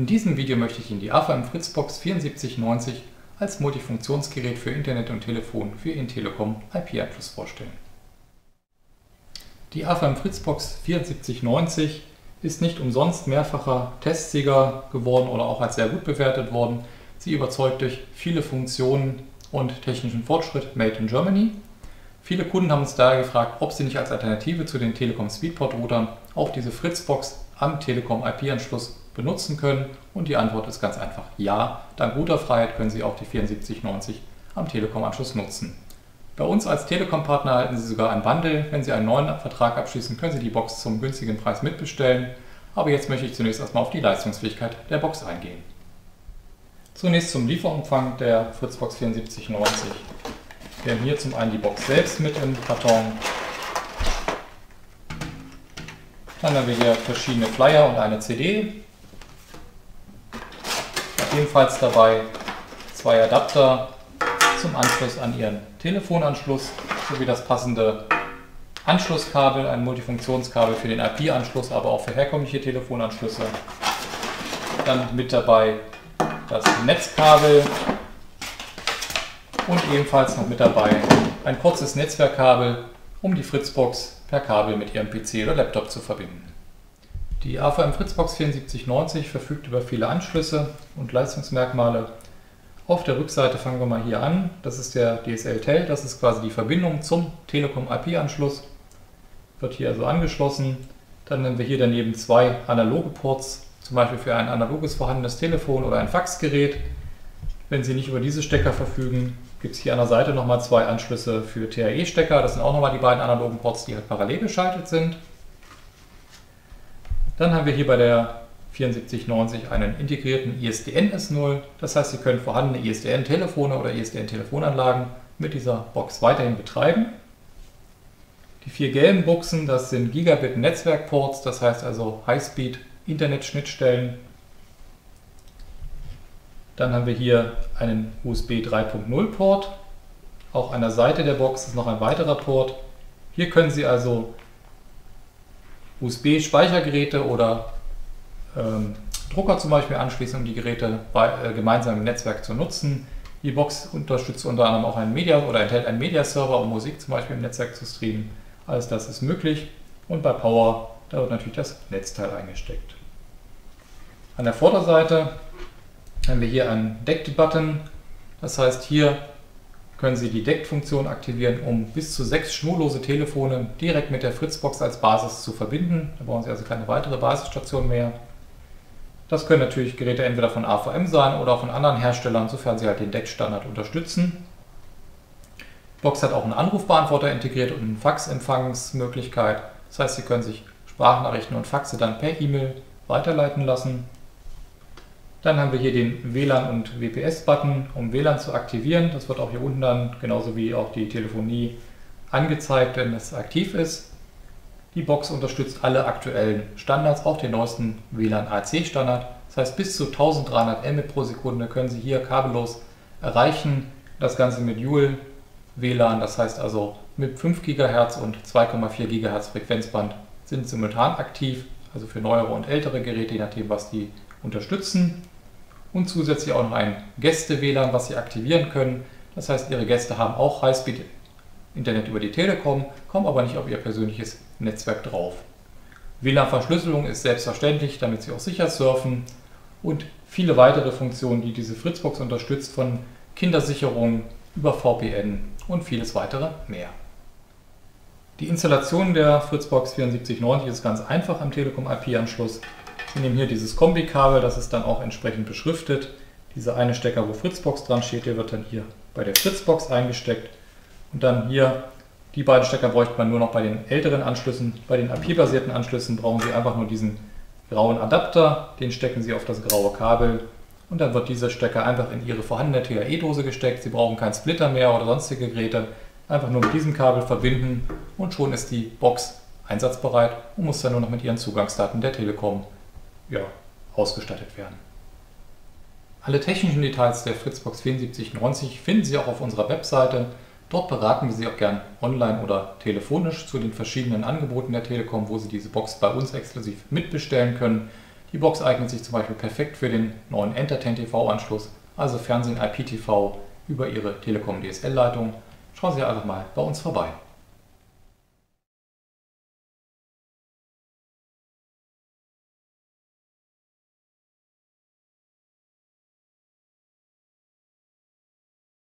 In diesem Video möchte ich Ihnen die AVM Fritzbox 7490 als Multifunktionsgerät für Internet und Telefon für Ihren Telekom IP-Anschluss vorstellen. Die AVM Fritzbox 7490 ist nicht umsonst mehrfacher Testsieger geworden oder auch als sehr gut bewertet worden. Sie überzeugt durch viele Funktionen und technischen Fortschritt Made in Germany. Viele Kunden haben uns daher gefragt, ob sie nicht als Alternative zu den Telekom Speedport Routern auch diese Fritzbox am Telekom IP-Anschluss benutzen können? Und die Antwort ist ganz einfach ja. Dank guter Freiheit können Sie auch die 7490 am Telekom-Anschluss nutzen. Bei uns als Telekom-Partner erhalten Sie sogar ein Bundle. Wenn Sie einen neuen Vertrag abschließen, können Sie die Box zum günstigen Preis mitbestellen. Aber jetzt möchte ich zunächst erstmal auf die Leistungsfähigkeit der Box eingehen. Zunächst zum Lieferumfang der Fritzbox 7490. Wir haben hier zum einen die Box selbst mit im Karton. Dann haben wir hier verschiedene Flyer und eine CD. Ebenfalls dabei zwei Adapter zum Anschluss an Ihren Telefonanschluss sowie das passende Anschlusskabel, ein Multifunktionskabel für den IP-Anschluss, aber auch für herkömmliche Telefonanschlüsse. Dann mit dabei das Netzkabel und ebenfalls noch mit dabei ein kurzes Netzwerkkabel, um die Fritzbox per Kabel mit Ihrem PC oder Laptop zu verbinden. Die AVM Fritzbox 7490 verfügt über viele Anschlüsse und Leistungsmerkmale. Auf der Rückseite fangen wir mal hier an. Das ist der DSL-Tel, das ist quasi die Verbindung zum Telekom IP-Anschluss. Wird hier also angeschlossen. Dann haben wir hier daneben zwei analoge Ports, zum Beispiel für ein analoges vorhandenes Telefon oder ein Faxgerät. Wenn Sie nicht über diese Stecker verfügen, gibt es hier an der Seite nochmal zwei Anschlüsse für TAE-Stecker. Das sind auch nochmal die beiden analogen Ports, die halt parallel geschaltet sind. Dann haben wir hier bei der 7490 einen integrierten ISDN S0. Das heißt, Sie können vorhandene ISDN-Telefone oder ISDN-Telefonanlagen mit dieser Box weiterhin betreiben. Die vier gelben Buchsen, das sind Gigabit-Netzwerkports, das heißt also High-Speed-Internet-Schnittstellen. Dann haben wir hier einen USB 3.0 Port. Auch an der Seite der Box ist noch ein weiterer Port. Hier können Sie also USB-Speichergeräte oder ähm, Drucker zum Beispiel anschließen, um die Geräte bei, äh, gemeinsam im Netzwerk zu nutzen. Die Box unterstützt unter anderem auch einen Media oder enthält einen Media-Server, um Musik zum Beispiel im Netzwerk zu streamen. Alles das ist möglich. Und bei Power, da wird natürlich das Netzteil eingesteckt. An der Vorderseite haben wir hier einen Decked-Button. Das heißt, hier können Sie die Deckt-Funktion aktivieren, um bis zu sechs schnurlose Telefone direkt mit der Fritzbox als Basis zu verbinden. Da brauchen Sie also keine weitere Basisstation mehr. Das können natürlich Geräte entweder von AVM sein oder von anderen Herstellern, sofern sie halt den Deckt-Standard unterstützen. Box hat auch einen Anrufbeantworter integriert und eine Faxempfangsmöglichkeit. Das heißt, Sie können sich Sprachnachrichten und Faxe dann per E-Mail weiterleiten lassen. Dann haben wir hier den WLAN- und WPS-Button, um WLAN zu aktivieren. Das wird auch hier unten dann, genauso wie auch die Telefonie, angezeigt, wenn es aktiv ist. Die Box unterstützt alle aktuellen Standards, auch den neuesten WLAN AC-Standard. Das heißt, bis zu 1300 Mbit pro Sekunde können Sie hier kabellos erreichen. Das Ganze mit Joule WLAN, das heißt also mit 5 GHz und 2,4 GHz Frequenzband sind simultan aktiv, also für neuere und ältere Geräte, je nachdem, was die unterstützen und zusätzlich auch noch ein Gäste-WLAN, was Sie aktivieren können. Das heißt, Ihre Gäste haben auch Highspeed-Internet über die Telekom, kommen aber nicht auf Ihr persönliches Netzwerk drauf. WLAN-Verschlüsselung ist selbstverständlich, damit Sie auch sicher surfen und viele weitere Funktionen, die diese Fritzbox unterstützt, von Kindersicherung über VPN und vieles weitere mehr. Die Installation der Fritzbox 7490 ist ganz einfach am Telekom IP-Anschluss. Wir nehmen hier dieses Kombikabel, das ist dann auch entsprechend beschriftet. Dieser eine Stecker, wo Fritzbox dran steht, der wird dann hier bei der Fritzbox eingesteckt. Und dann hier, die beiden Stecker bräuchte man nur noch bei den älteren Anschlüssen. Bei den IP-basierten Anschlüssen brauchen Sie einfach nur diesen grauen Adapter, den stecken Sie auf das graue Kabel und dann wird dieser Stecker einfach in Ihre vorhandene THE-Dose gesteckt. Sie brauchen keinen Splitter mehr oder sonstige Geräte. Einfach nur mit diesem Kabel verbinden und schon ist die Box einsatzbereit und muss dann nur noch mit Ihren Zugangsdaten der Telekom ja, ausgestattet werden. Alle technischen Details der Fritzbox 7490 finden Sie auch auf unserer Webseite. Dort beraten wir Sie auch gern online oder telefonisch zu den verschiedenen Angeboten der Telekom, wo Sie diese Box bei uns exklusiv mitbestellen können. Die Box eignet sich zum Beispiel perfekt für den neuen Entertain TV-Anschluss, also Fernsehen IPTV über Ihre Telekom DSL-Leitung. Schauen Sie einfach mal bei uns vorbei.